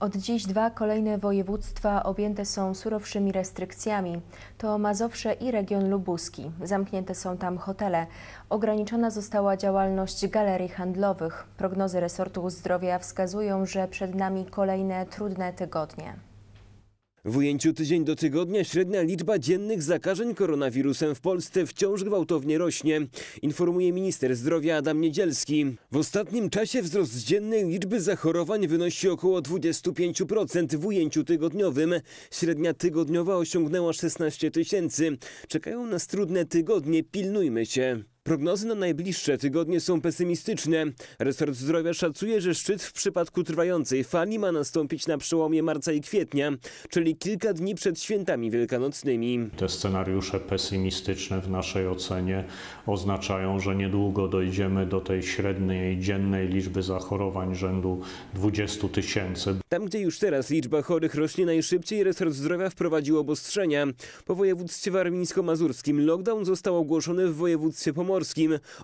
Od dziś dwa kolejne województwa objęte są surowszymi restrykcjami. To Mazowsze i region lubuski. Zamknięte są tam hotele. Ograniczona została działalność galerii handlowych. Prognozy resortu zdrowia wskazują, że przed nami kolejne trudne tygodnie. W ujęciu tydzień do tygodnia średnia liczba dziennych zakażeń koronawirusem w Polsce wciąż gwałtownie rośnie, informuje minister zdrowia Adam Niedzielski. W ostatnim czasie wzrost dziennej liczby zachorowań wynosi około 25% w ujęciu tygodniowym. Średnia tygodniowa osiągnęła 16 tysięcy. Czekają nas trudne tygodnie, pilnujmy się. Prognozy na najbliższe tygodnie są pesymistyczne. Resort zdrowia szacuje, że szczyt w przypadku trwającej fali ma nastąpić na przełomie marca i kwietnia, czyli kilka dni przed świętami wielkanocnymi. Te scenariusze pesymistyczne w naszej ocenie oznaczają, że niedługo dojdziemy do tej średniej dziennej liczby zachorowań rzędu 20 tysięcy. Tam, gdzie już teraz liczba chorych rośnie najszybciej, resort zdrowia wprowadził obostrzenia. Po województwie warmińsko-mazurskim lockdown został ogłoszony w województwie pomorskim.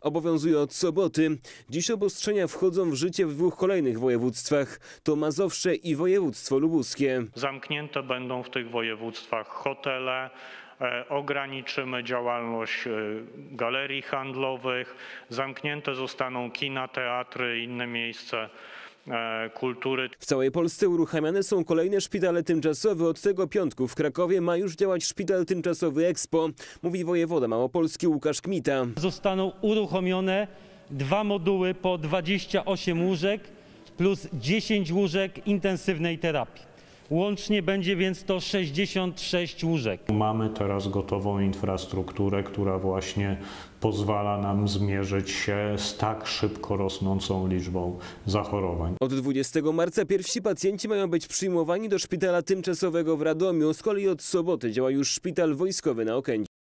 Obowiązuje od soboty. Dziś obostrzenia wchodzą w życie w dwóch kolejnych województwach. To Mazowsze i województwo lubuskie. Zamknięte będą w tych województwach hotele. e, Ograniczymy działalność e, galerii handlowych, zamknięte zostaną kina, teatry, inne miejsca kultury. W całej Polsce uruchamiane są kolejne szpitale tymczasowe. Od tego piątku w Krakowie ma już działać szpital tymczasowy Expo, mówi wojewoda małopolski Łukasz Kmita. Zostaną uruchomione dwa moduły po 28 łóżek plus 10 łóżek intensywnej terapii. Łącznie będzie więc to 66 łóżek. Mamy teraz gotową infrastrukturę, która właśnie pozwala nam zmierzyć się z tak szybko rosnącą liczbą zachorowań. Od 20 marca pierwsi pacjenci mają być przyjmowani do szpitala tymczasowego w Radomiu. Z kolei od soboty działa już szpital wojskowy na Okęciu.